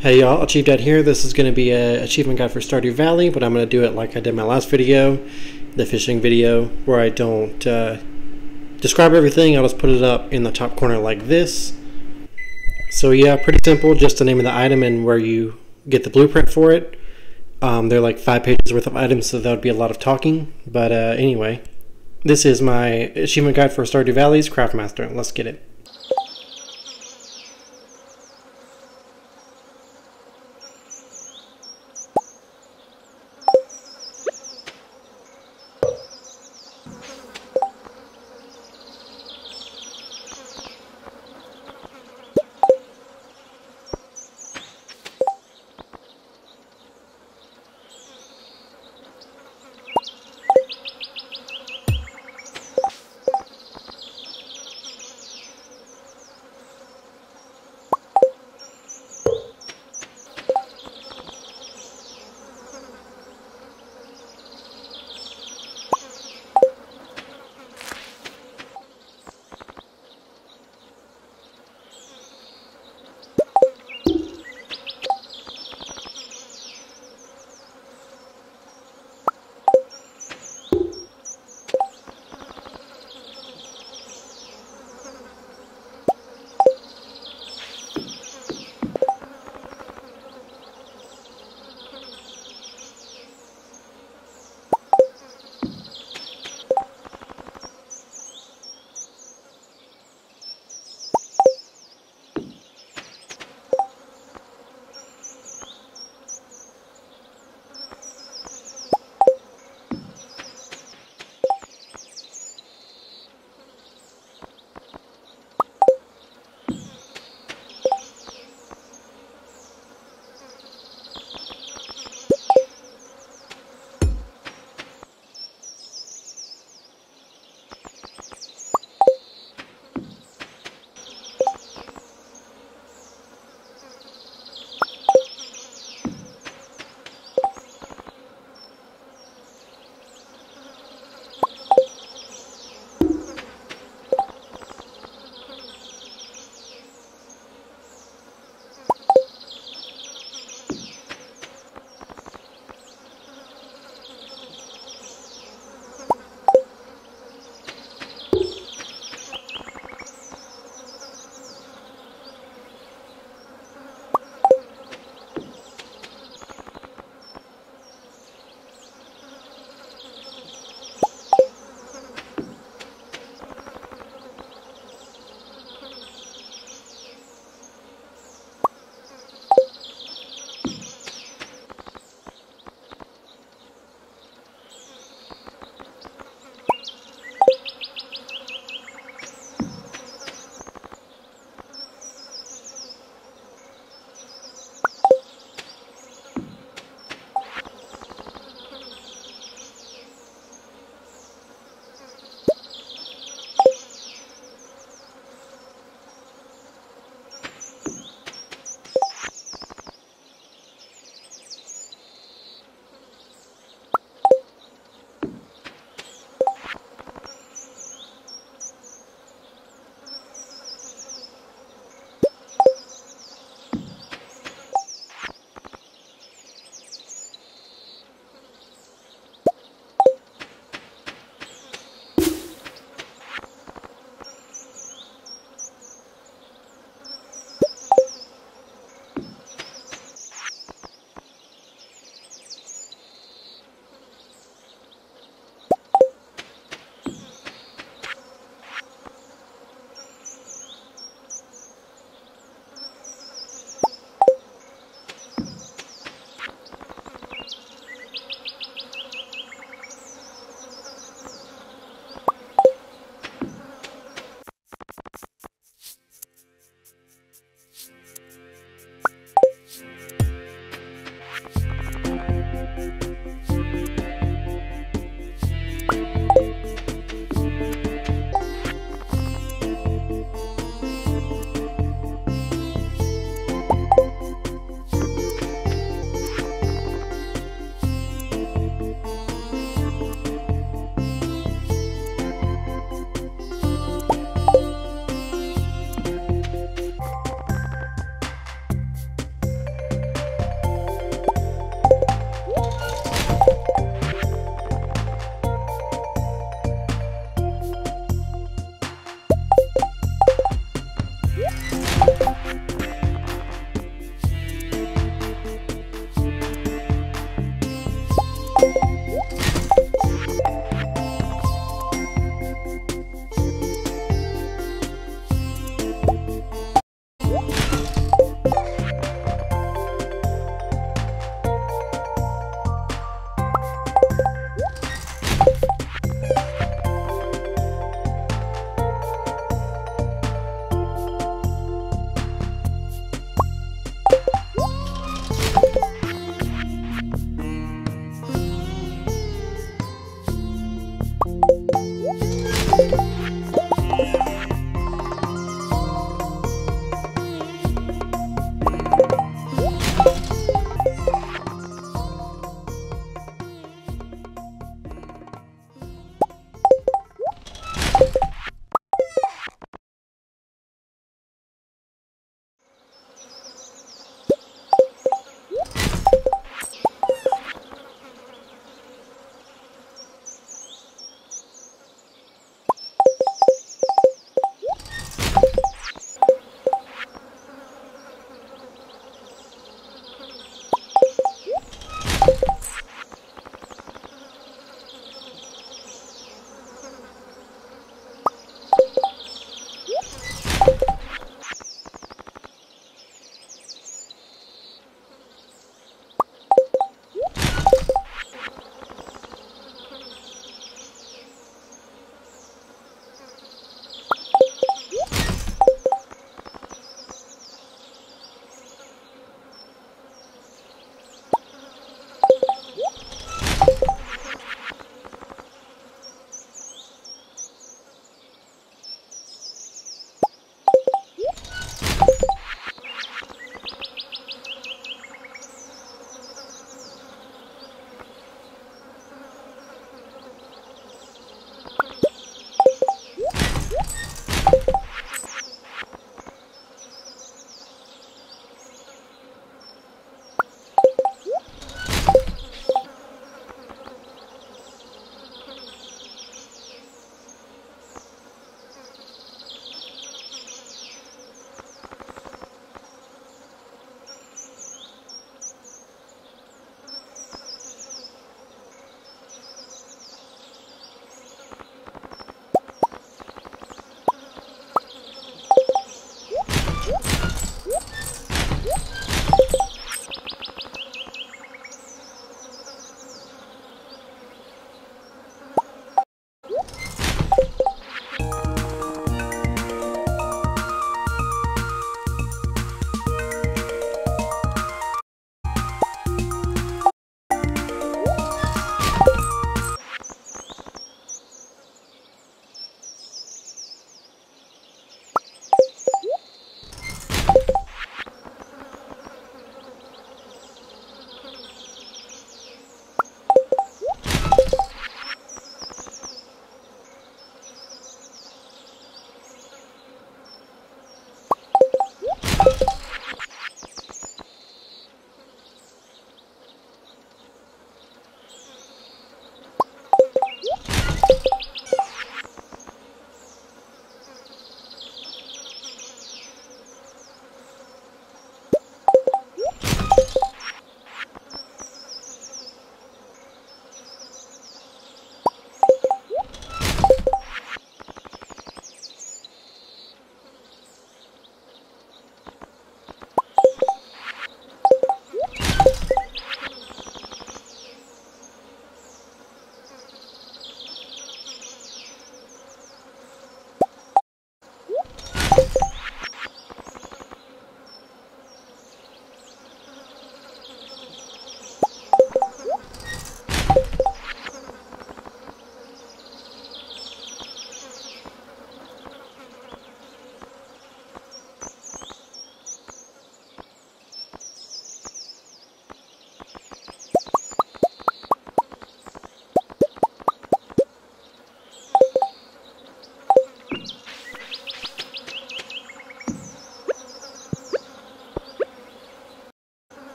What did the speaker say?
Hey y'all, Achieve Dad here. This is going to be an achievement guide for Stardew Valley, but I'm going to do it like I did my last video, the fishing video, where I don't uh, describe everything. I'll just put it up in the top corner like this. So yeah, pretty simple, just the name of the item and where you get the blueprint for it. Um, they're like five pages worth of items, so that would be a lot of talking. But uh, anyway, this is my achievement guide for Stardew Valley's Craftmaster. Let's get it.